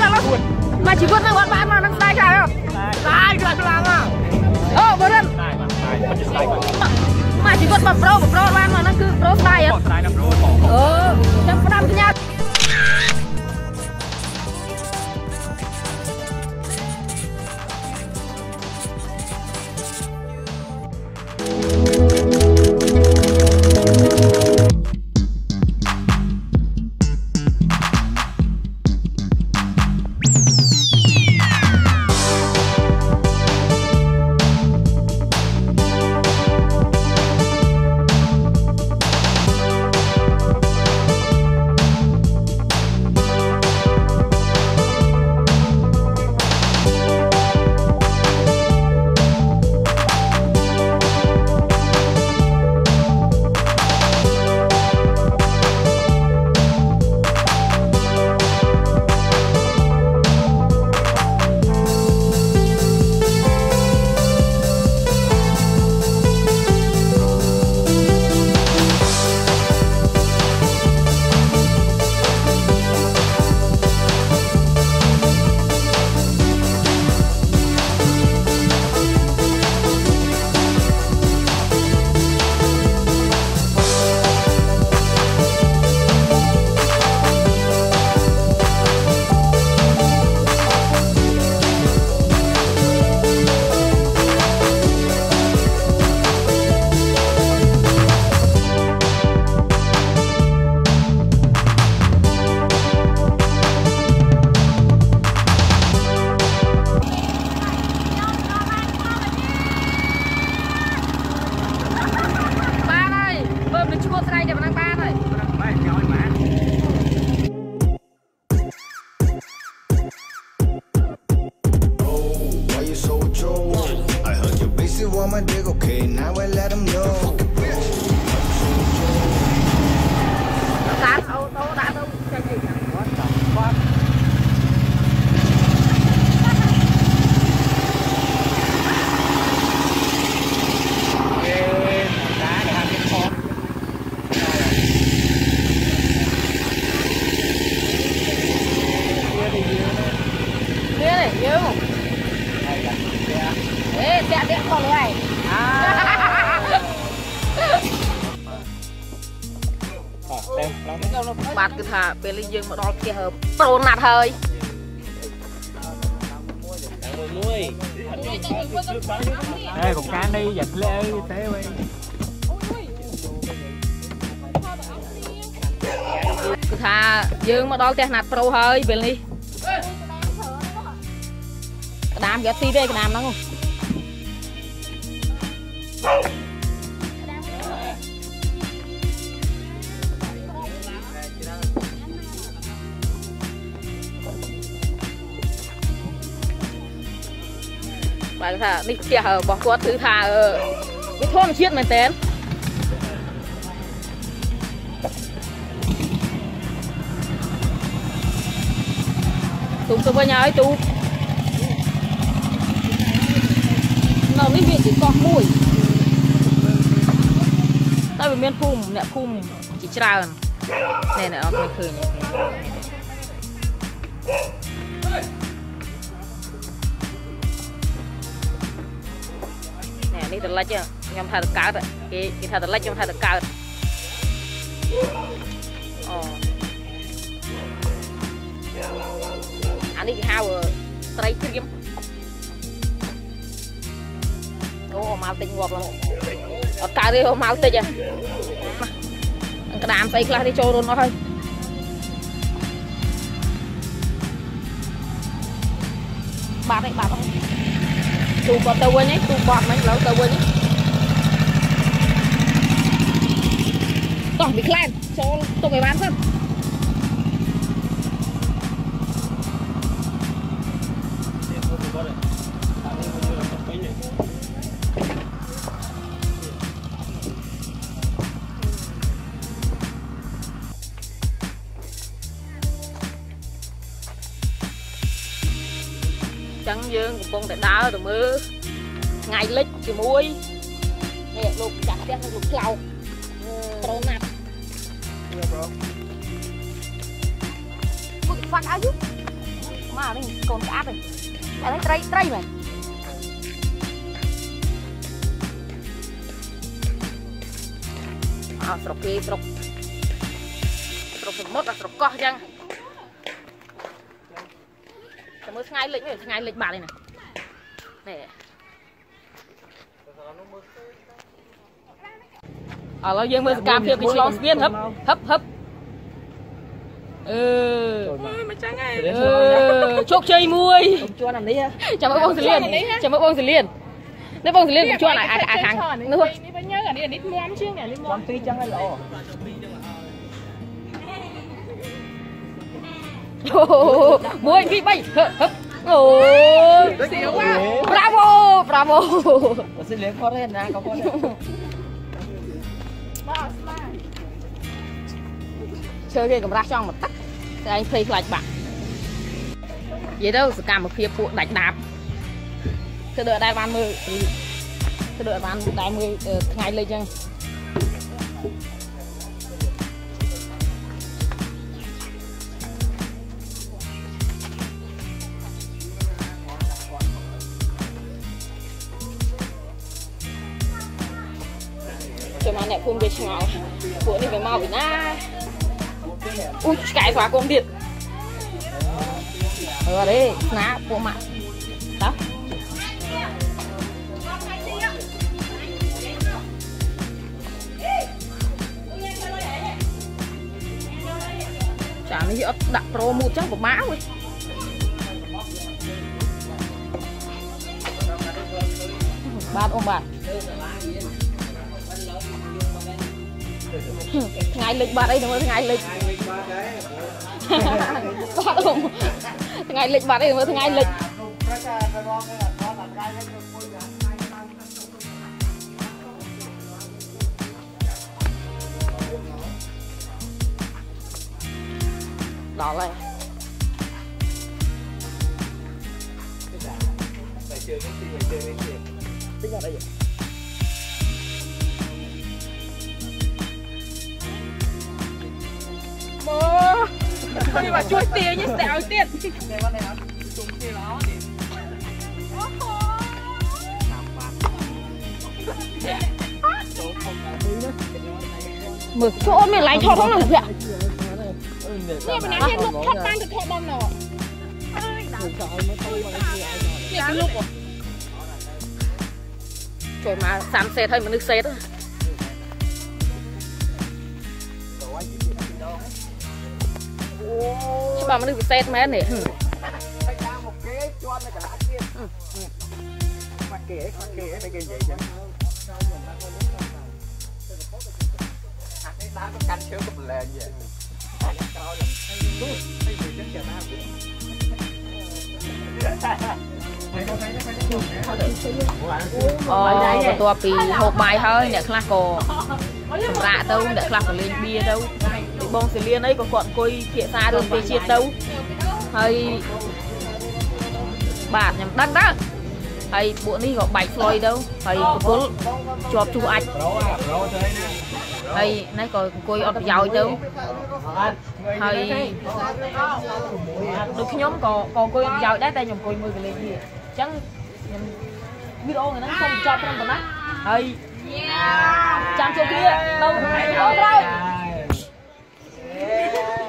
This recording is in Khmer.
ចាំមកជីវិតនឹងអត់បានមកនឹងស្ដាយខ្លាំងស្ដាយខ្លាំងខ្លាំងអូបរិនមកជីវិតមកប្រូប្រូបានមកនឹងគឺប្រូស្ដាយអត់ស្ដាយណាប្រូ my dick, okay, now I let them know. បាទគឺថាពេលនេះយើងមកដល់ផ្ទះប្រូណាត់ហើយមួយអេកុំកាននេះយ៉ាធ្លាក់អីទេវិញគឺថាយើងមកដល់ផ្ទះណាត់ប្រូហើយពេលនេះក្តាមគេទីទេក្តាមហ្នឹង បាទគឺថានេះផ្ទះរបស់គាត់គឺថាអឺវាធម្មជាតិមែនតើទូកទៅវិញហើយទូកនៅនេះវាជាកោះមួយតែវាមានភូមិអ្នកភូមិជាច្រើននេះអ្នកអត់មើលឃើញនេះ នេះតលិចខ្ញុំថាទៅកើតគេគេថាតលិចខ្ញុំថាទៅកើតអូអានេះគេហៅត្រីក្រៀមអូមកតិចងាប់ឡើងអត់កើតទេមកតិចហ៎ក្តាមស្អីខ្លះនេះចូលរុនអស់ហើយបាត់ហើយបាត់ហើយ ទូគាត់ទៅវិញហើយទូបត់មិញឥឡូវទៅវិញតោះវាខ្លាំងចូលទុកឲ្យបានសិន ចឹងយើងកំពុងតែដើរទៅមើលថ្ងៃលិចជាមួយនេះលោកចាក់ផ្ទះនិងលោកក្លោកប្រូណាត់ Yeah, bro. What the fuck are you? មកនេះកូនស្អាតនេះអានេះត្រីត្រីមែនអោស្រុកគេស្រុកស្រុកសមុទ្រអាស្រុកកោះអញ្ចឹង តែមើលថ្ងៃលិចមើលថ្ងៃលិចបាត់នេះណានេះឥឡូវយើងមើលសកម្មភាពគេឆ្លងស្ពានហឹបហឹបហឹបអឺមិនចឹងឯងអឺជោគជ័យមួយជួនអានេះចាំមើលបងសលៀនចាំមើលបងសលៀននេះបងសលៀនខ្ញុំជន់អាអាអាខាងនោះនេះវិញយើងអានេះអានេះមាំជាងនេះអានេះមាំចាំពីចឹងឲ្យល្អ អូមួយពីរបីហឹបហឹបអូយសៀវอ่ะ bravo bravo បើសិនលេងគាត់ទេណាក៏គាត់ដែរមកស្មាឈើគេកម្រាស់ចង់មកទឹកតែឯងភ័យខ្លាចបាក់និយាយទៅសកម្មភាពពួកដាច់ដាបគឺដូចអត់ដែលបានមើលគឺដូចអត់បានដែលមើលថ្ងៃលេខចឹង ចាំមកអ្នកភូមិវាឆ្ងល់ពួកនេះវាមកពីណាអូយឆ្កែស្វាគមន៍ទៀតអឺអរេស្នាពួកម៉ាក់តោះចានេះអត់ដាក់ប្រូមូតចឹងពិបាកវិញបាទអូនបាទ ថ្ងៃលិចបាត់អីទៅមើលថ្ងៃលិចបាត់អ៊ំថ្ងៃលិចបាត់អីទៅមើលថ្ងៃលិចដល់ហើយ tính ở đây vậy មើ លមកជួយទាញស្ដាយទៀត đây con này nó chung kia nó thì មើលចូលអូនមានឡៃថតផងណាភ័ក្រនេះបណ្ណាទៀតលុបថតបានទៅថតបំណោនេះគឺលុបចូលមក30សេតហើយមនុស្សសេត ច្បាស់មនុស្សពិសេសមែននេះ phải ra một cái cho nó cả lá kia mặt kệ mặt kệ đây cái gì vậy hạt cái đá nó canh sớm cũng là gì អូបន្ទាប់ពីហូបបាយហើយអ្នកខ្លះក៏សម្រាកទៅអ្នកខ្លះក៏លេងបៀទៅពី បងសិលៀនអីក៏គាត់អង្គុយភាសារឿងទេជាតិទៅហើយបាទខ្ញុំដឹងដែរហើយពួកនេះក៏បែកស្លុយទៅហើយប្រគល់ជាប់ជួសអាច pro à pro chơi nè ហើយនេះក៏អង្គុយអត់ប្រយោជន៍ទៅហើយដូចខ្ញុំក៏ក៏អង្គុយអត់ប្រយោជន៍ដែរតែខ្ញុំអង្គុយមើលកលេងវាអញ្ចឹងខ្ញុំវីដេអូថ្ងៃហ្នឹងសូមបញ្ចប់ត្រឹមប៉ុណ្ណាហើយចាំជួបគ្នានៅវីដេអូក្រោយ É.